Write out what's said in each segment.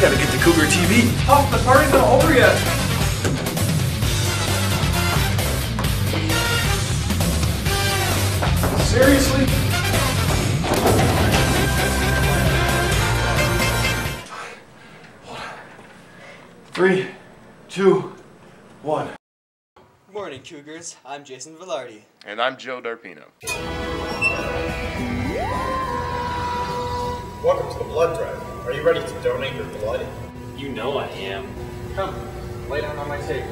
I gotta get to Cougar TV. Oh, the party's not over yet. Seriously? Three, two, one. Morning, Cougars. I'm Jason Villardi. And I'm Joe Darpino. Welcome to the blood drive. Are you ready to donate your blood? You know I am. Come, lay down on my table.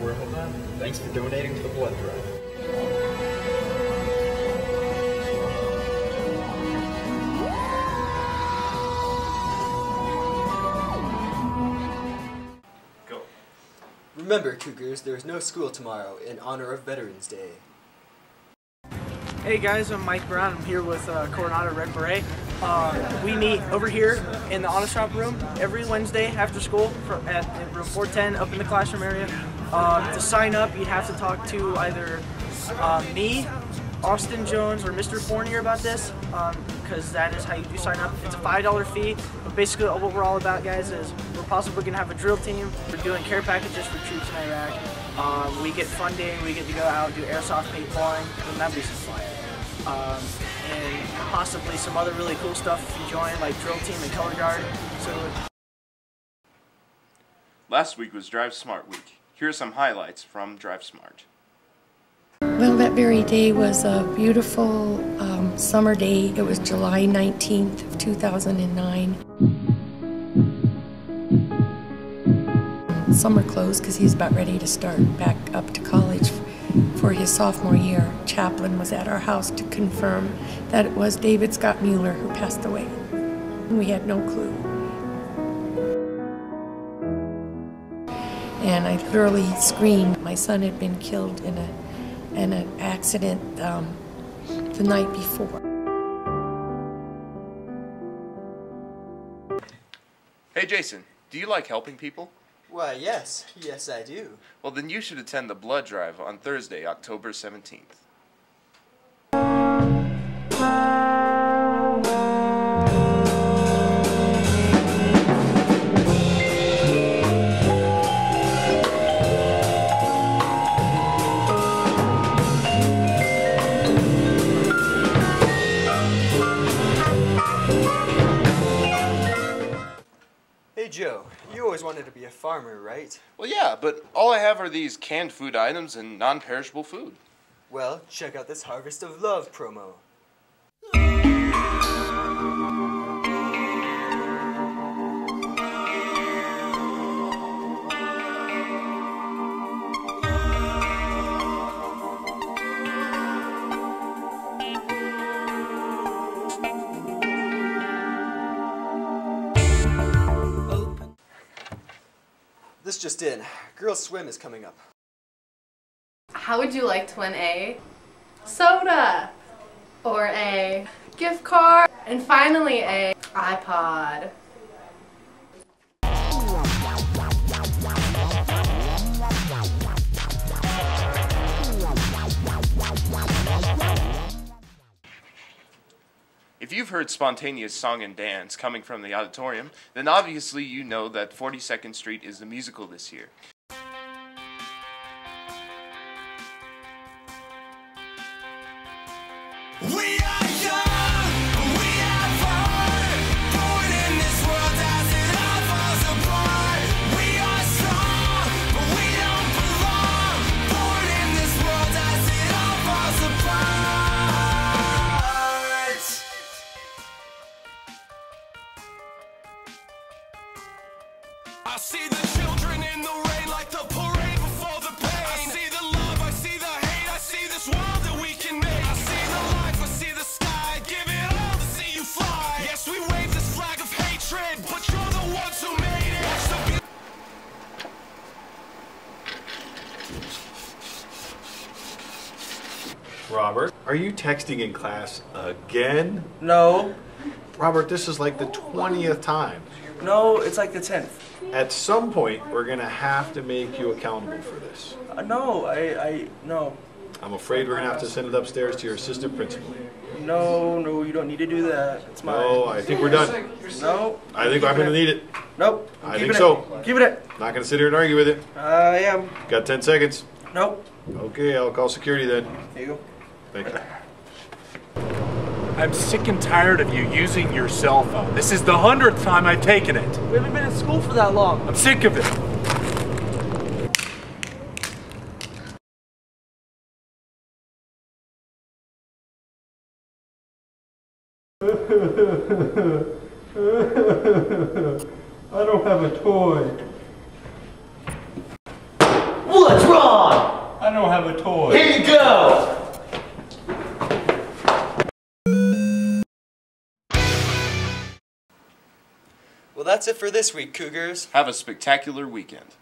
We're all done. Thanks for donating to the blood drive. Go. Remember, Cougars, there is no school tomorrow in honor of Veterans Day. Hey guys, I'm Mike Brown. I'm here with uh, Coronado Red Beret. Uh, we meet over here in the Honor Shop room every Wednesday after school at, at room 410 up in the classroom area. Uh, to sign up, you'd have to talk to either uh, me, Austin Jones, or Mr. Fournier about this, because that is how you do sign up. It's a $5 fee. But basically, what we're all about, guys, is we're possibly going to have a drill team. We're doing care packages for troops in Iraq. Um, we get funding, we get to go out and do airsoft paintballing, and that'd be some fun um, and possibly some other really cool stuff if you join, like drill team and color guard. So Last week was Drive Smart Week. Here are some highlights from Drive Smart. Well, that very day was a beautiful um, summer day. It was July 19th of 2009. Summer clothes because he's about ready to start back up to college for his sophomore year. Chaplain was at our house to confirm that it was David Scott Mueller who passed away. We had no clue. And I literally screamed. My son had been killed in a in an accident um, the night before. Hey Jason, do you like helping people? Why, yes. Yes, I do. Well, then you should attend the blood drive on Thursday, October 17th. Hey, Joe. You always wanted to be a farmer, right? Well, yeah, but all I have are these canned food items and non perishable food. Well, check out this Harvest of Love promo. This just in. Girls Swim is coming up. How would you like to win a soda or a gift card and finally a iPod? You've heard spontaneous song and dance coming from the auditorium, then obviously you know that 42nd Street is the musical this year. Robert, are you texting in class again? no, Robert, this is like the 20th time. no, it's like the tenth. At some point, we're going to have to make you accountable for this. Uh, no, I, I, no. I'm afraid we're gonna have to send it upstairs to your assistant principal. No, no, you don't need to do that. It's mine. No, I think we're done. No. I think I'm gonna need it. Nope. I'm I keeping think it. so. Keeping it. Not gonna sit here and argue with it. I am. Got 10 seconds. Nope. Okay, I'll call security then. There you go. Thank you. I'm sick and tired of you using your cell phone. This is the hundredth time I've taken it. We haven't been in school for that long. I'm sick of it. I don't have a toy. What's wrong? I don't have a toy. Here you go. Well, that's it for this week, Cougars. Have a spectacular weekend.